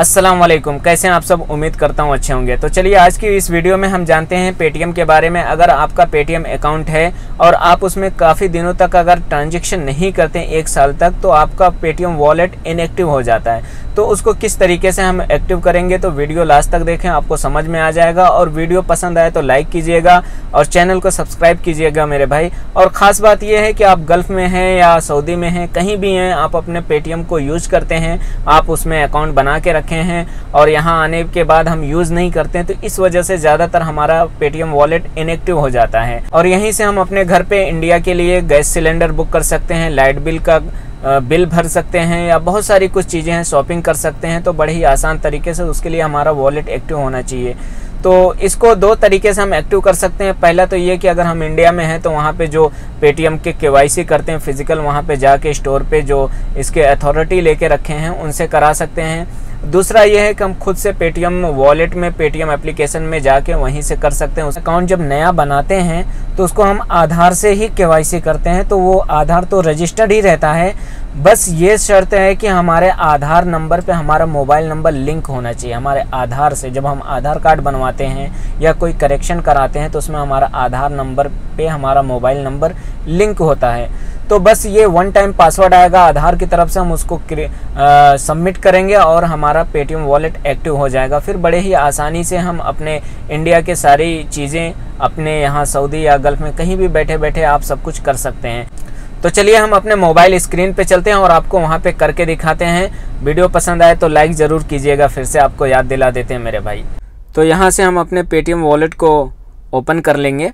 अस्सलाम वालेकुम कैसे हैं आप सब? उम्मीद करता हूँ अच्छे होंगे। तो चलिए, आज की इस वीडियो में हम जानते हैं पेटीएम के बारे में। अगर आपका पेटीएम अकाउंट है और आप उसमें काफ़ी दिनों तक अगर ट्रांजेक्शन नहीं करते, एक साल तक तो आपका पेटीएम वॉलेट इनएक्टिव हो जाता है। तो उसको किस तरीके से हम एक्टिव करेंगे तो वीडियो लास्ट तक देखें, आपको समझ में आ जाएगा। और वीडियो पसंद आए तो लाइक कीजिएगा और चैनल को सब्सक्राइब कीजिएगा मेरे भाई। और ख़ास बात यह है कि आप गल्फ़ में हैं या सऊदी में हैं, कहीं भी हैं, आप अपने पेटीएम को यूज़ करते हैं, आप उसमें अकाउंट बना के रखे हैं और यहाँ आने के बाद हम यूज़ नहीं करते तो इस वजह से ज़्यादातर हमारा पेटीएम वॉलेट इनएक्टिव हो जाता है। और यहीं से हम अपने घर पर इंडिया के लिए गैस सिलेंडर बुक कर सकते हैं लाइट बिल का बिल भर सकते हैं या बहुत सारी कुछ चीज़ें हैं, शॉपिंग कर सकते हैं तो बड़े ही आसान तरीके से उसके लिए हमारा वॉलेट एक्टिव होना चाहिए। तो इसको दो तरीके से हम एक्टिव कर सकते हैं। पहला तो ये कि अगर हम इंडिया में हैं तो वहाँ पे जो पेटीएम के के करते हैं, फ़िज़िकल, वहाँ पे जाके स्टोर पे जो इसके अथॉरिटी लेके रखे हैं, उनसे करा सकते हैं। दूसरा ये है कि हम खुद से पेटीएम वॉलेट में पेटीएम एप्लीकेशन में जाके वहीं से कर सकते हैं। उस अकाउंट जब नया बनाते हैं तो उसको हम आधार से ही के करते हैं तो वो आधार तो रजिस्टर्ड ही रहता है। बस ये शर्त है कि हमारे आधार नंबर पे हमारा मोबाइल नंबर लिंक होना चाहिए। हमारे आधार से जब हम आधार कार्ड बनवाते हैं या कोई करेक्शन कराते हैं तो उसमें हमारा आधार नंबर पे हमारा मोबाइल नंबर लिंक होता है। तो बस ये वन टाइम पासवर्ड आएगा, आधार की तरफ़ से हम उसको सबमिट करेंगे और हमारा पेटीएम वॉलेट एक्टिव हो जाएगा। फिर बड़े ही आसानी से हम अपने इंडिया के सारी चीज़ें अपने यहाँ सऊदी या गल्फ़ में कहीं भी बैठे बैठे आप सब कुछ कर सकते हैं। तो चलिए हम अपने मोबाइल स्क्रीन पे चलते हैं और आपको वहाँ पे करके दिखाते हैं। वीडियो पसंद आए तो लाइक ज़रूर कीजिएगा, फिर से आपको याद दिला देते हैं मेरे भाई। तो यहाँ से हम अपने पेटीएम वॉलेट को ओपन कर लेंगे।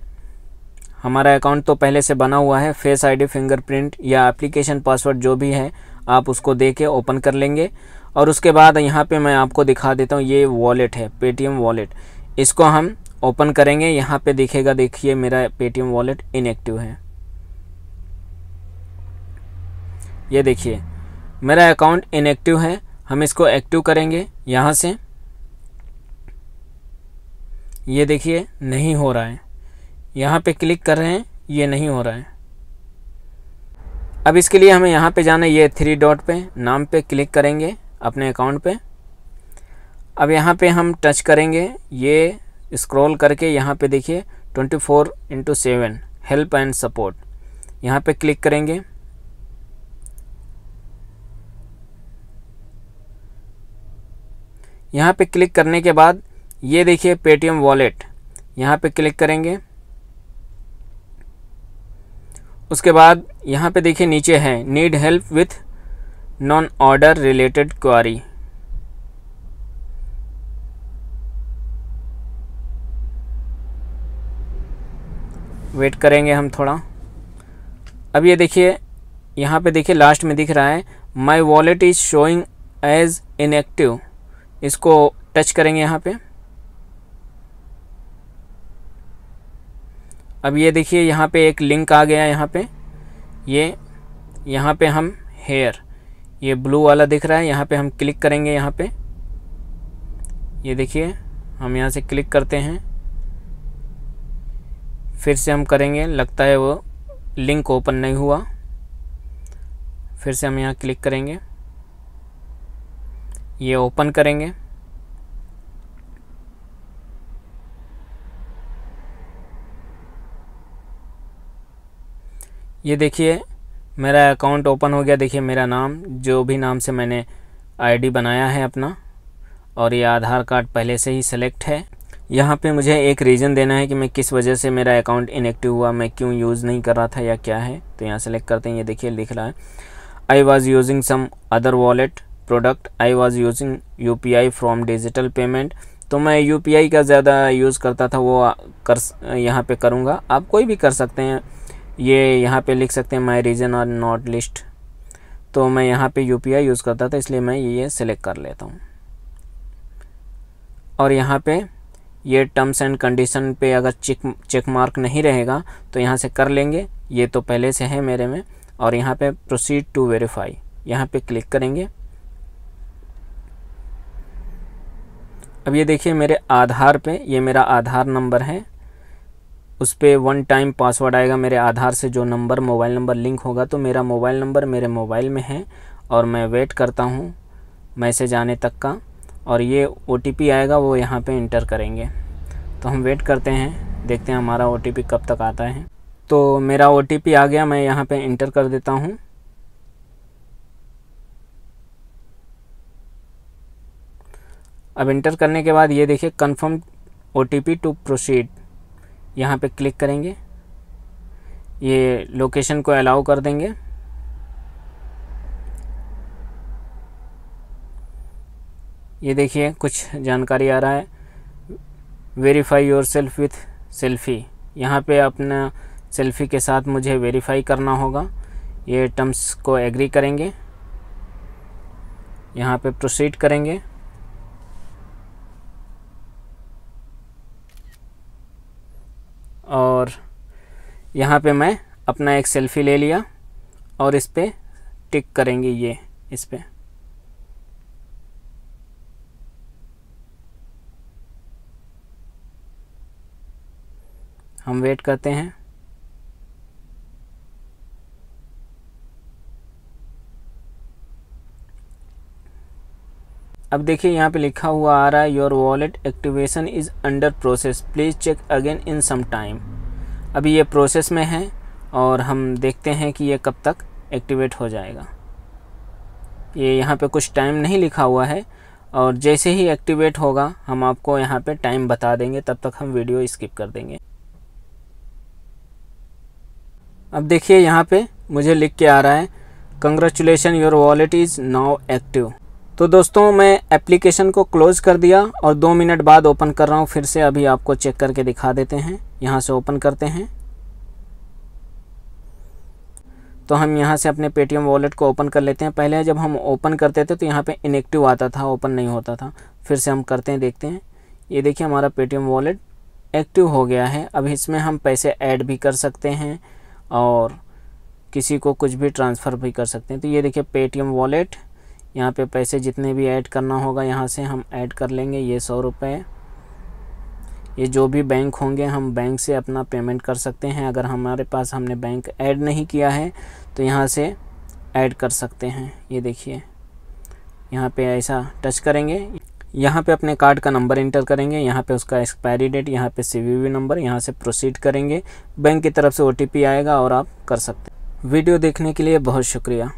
हमारा अकाउंट तो पहले से बना हुआ है फेस आईडी फिंगरप्रिंट या एप्लीकेशन पासवर्ड जो भी है, आप उसको दे के ओपन कर लेंगे। और उसके बाद यहाँ पे मैं आपको दिखा देता हूँ, ये वॉलेट है पेटीएम वॉलेट इसको हम ओपन करेंगे, यहाँ पे दिखेगा, देखिए मेरा पेटीएम वॉलेट इनएक्टिव है। ये देखिए, मेरा अकाउंट इनएक्टिव है, हम इसको एक्टिव करेंगे यहाँ से। ये देखिए, नहीं हो रहा है। यहाँ पे क्लिक कर रहे हैं, ये नहीं हो रहा है। अब इसके लिए हमें यहाँ पे जाना है, ये थ्री डॉट पे, नाम पे क्लिक करेंगे अपने अकाउंट पे। अब यहाँ पे हम टच करेंगे, ये स्क्रॉल करके यहाँ पे देखिए twenty four into seven help and support यहाँ पे क्लिक करेंगे। यहाँ पे क्लिक करने के बाद, ये देखिए पेटीएम वॉलेट यहाँ पे क्लिक करेंगे। उसके बाद यहाँ पे देखिए नीचे है need help with non order related query wait करेंगे हम थोड़ा। अब ये देखिए, यहाँ पे देखिए लास्ट में दिख रहा है my wallet is showing as inactive इसको टच करेंगे यहाँ पे। अब ये देखिए, यहाँ पे एक लिंक आ गया यहाँ पे। ये, यहाँ पे हम हेयर ये ब्लू वाला दिख रहा है, यहाँ पे हम क्लिक करेंगे, यहाँ पे। ये देखिए, हम यहाँ से क्लिक करते हैं। फिर से हम करेंगे, लगता है वो लिंक ओपन नहीं हुआ। फिर से हम यहाँ क्लिक करेंगे। ये ओपन करेंगे। ये देखिए, मेरा अकाउंट ओपन हो गया। देखिए, मेरा नाम, जो भी नाम से मैंने आईडी बनाया है अपना, और ये आधार कार्ड पहले से ही सेलेक्ट है। यहाँ पे मुझे एक रीज़न देना है कि मैं किस वजह से मेरा अकाउंट इनएक्टिव हुआ, मैं क्यों यूज़ नहीं कर रहा था या क्या है। तो यहाँ सेलेक्ट करते हैं। ये देखिए, लिख रहा है I was using some other wallet product I was using U P I from digital payment तो मैं यू पी आई का ज़्यादा यूज़ करता था, वो कर यहाँ पे करूँगा। आप कोई भी कर सकते हैं। ये यहाँ पे लिख सकते हैं my reason or not list तो मैं यहाँ पे यू पी आई यूज़ करता था, इसलिए मैं ये सिलेक्ट कर लेता हूँ। और यहाँ पे ये टर्म्स एंड कंडीशन पे अगर चेक चेक मार्क नहीं रहेगा तो यहाँ से कर लेंगे। ये तो पहले से है मेरे में। और यहाँ पे प्रोसीड टू वेरीफाई यहाँ पे क्लिक करेंगे। अब ये देखिए मेरे आधार पे, ये मेरा आधार नंबर है। उस पर वन टाइम पासवर्ड आएगा, मेरे आधार से जो नंबर मोबाइल नंबर लिंक होगा तो मेरा मोबाइल नंबर मेरे मोबाइल में है और मैं वेट करता हूँ मैसेज आने तक का और ये ओटीपी आएगा, वो यहाँ पे इंटर करेंगे। तो हम वेट करते हैं, देखते हैं हमारा ओटीपी कब तक आता है। तो मेरा ओटीपी आ गया, मैं यहाँ पे इंटर कर देता हूँ। अब इंटर करने के बाद ये देखिए कन्फर्म ओ टू प्रोसीड यहाँ पे क्लिक करेंगे। ये लोकेशन को अलाउ कर देंगे। ये देखिए, कुछ जानकारी आ रहा है। Verify yourself with selfie यहाँ पे अपना सेल्फ़ी के साथ मुझे वेरीफाई करना होगा। ये टर्म्स को एग्री करेंगे। यहाँ पे प्रोसीड करेंगे। और यहाँ पे मैं अपना एक सेल्फ़ी ले लिया और इस पर टिक करेंगे ये, इस पर हम वेट करते हैं। अब देखिए यहाँ पे लिखा हुआ आ रहा है your wallet activation is under process please check again in some time अभी ये प्रोसेस में है और हम देखते हैं कि ये कब तक एक्टिवेट हो जाएगा। ये यहाँ पे कुछ टाइम नहीं लिखा हुआ है और जैसे ही एक्टिवेट होगा, हम आपको यहाँ पे टाइम बता देंगे, तब तक हम वीडियो स्किप कर देंगे। अब देखिए यहाँ पे मुझे लिख के आ रहा है congratulation your wallet is now active तो दोस्तों, मैं एप्लीकेशन को क्लोज़ कर दिया और दो मिनट बाद ओपन कर रहा हूँ। फिर से अभी आपको चेक करके दिखा देते हैं। यहाँ से ओपन करते हैं। तो हम यहाँ से अपने पेटीएम वॉलेट को ओपन कर लेते हैं। पहले जब हम ओपन करते थे तो यहाँ पे इनएक्टिव आता था ओपन नहीं होता था। फिर से हम करते हैं, देखते हैं। ये देखिए, हमारा पेटीएम वॉलेट एक्टिव हो गया है। अब इसमें हम पैसे ऐड भी कर सकते हैं और किसी को कुछ भी ट्रांसफ़र भी कर सकते हैं। तो ये देखिए पेटीएम वॉलेट यहाँ पे पैसे जितने भी ऐड करना होगा, यहाँ से हम ऐड कर लेंगे ये सौ रुपये ये जो भी बैंक होंगे, हम बैंक से अपना पेमेंट कर सकते हैं। अगर हमारे पास हमने बैंक ऐड नहीं किया है तो यहाँ से ऐड कर सकते हैं। ये देखिए, यहाँ पे ऐसा टच करेंगे। यहाँ पे अपने कार्ड का नंबर इंटर करेंगे। यहाँ पे उसका एक्सपायरी डेट, यहाँ पे सी नंबर, यहाँ से प्रोसीड करेंगे। बैंक की तरफ़ से ओटीपी आएगा और आप कर सकते हैं। वीडियो देखने के लिए बहुत शुक्रिया।